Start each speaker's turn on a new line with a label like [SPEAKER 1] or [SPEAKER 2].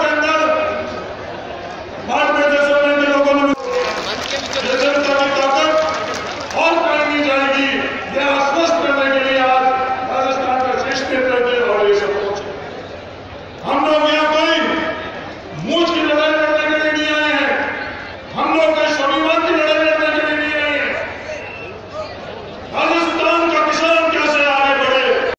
[SPEAKER 1] के अंदर बाद में जैसे मैंने लोगों और बढ़ाई जाएगी। यह आश्वस्त करने के लिए आज राजस्थान का शीर्ष नेतृत्व